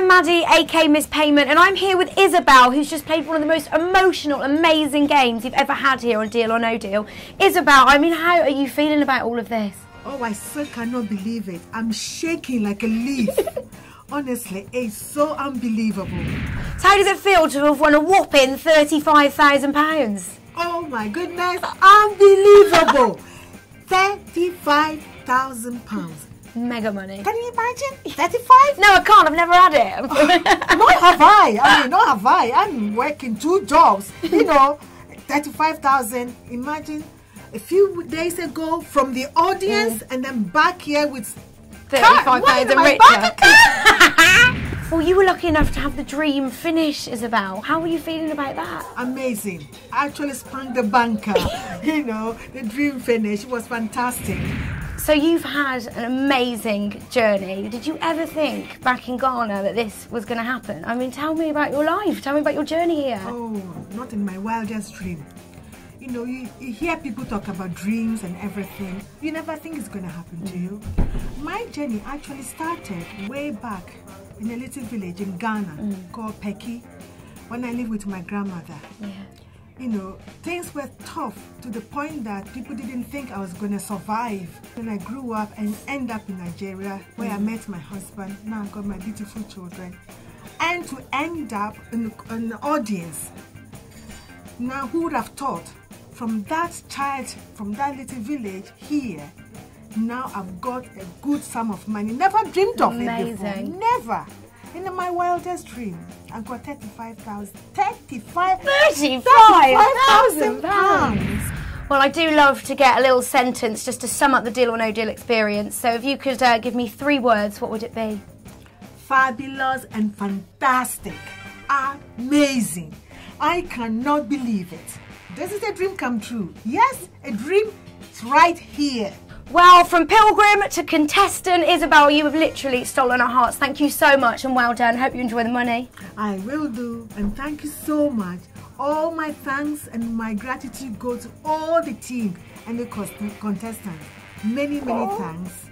I'm Maddie, aka Miss Payment, and I'm here with Isabelle, who's just played one of the most emotional, amazing games you've ever had here on Deal or No Deal. Isabelle, I mean, how are you feeling about all of this? Oh, I still cannot believe it. I'm shaking like a leaf. Honestly, it's so unbelievable. So how does it feel to have won a whopping £35,000? Oh my goodness, unbelievable. 35,000 pounds. Mega money. Can you imagine? 35? No, I can't. I've never had it. Not have I. I mean, not have I. I'm working two jobs. You know, 35,000. Imagine a few days ago from the audience and then back here with Thirty-five Why thousand am I richer. well, you were lucky enough to have the dream finish, Isabelle. How were you feeling about that? amazing. I actually sprung the banker. you know, the dream finish was fantastic. So you've had an amazing journey. Did you ever think back in Ghana that this was going to happen? I mean, tell me about your life. Tell me about your journey here. Oh, not in my wildest dream. You know, you, you hear people talk about dreams and everything. You never think it's going to happen to you. My journey actually started way back in a little village in Ghana mm. called Peki when I lived with my grandmother. Yeah. You know, things were tough to the point that people didn't think I was going to survive. When I grew up and end up in Nigeria, where I mm. met my husband, now I've got my beautiful children, and to end up in, an audience. Now, who would have thought from that child, from that little village here, now I've got a good sum of money. Never dreamed of it before. Never. In my wildest dream, I got 35,000. 35 35,000 pounds. Well, I do love to get a little sentence just to sum up the deal or no deal experience. So if you could uh, give me three words, what would it be? Fabulous and fantastic. Amazing. I cannot believe it. This is a dream come true. Yes, a dream It's right here. Well, from pilgrim to contestant, Isabelle, you have literally stolen our hearts. Thank you so much and well done. Hope you enjoy the money. I will do, and thank you so much. All my thanks and my gratitude go to all the team and the contestants. Many, many oh. thanks.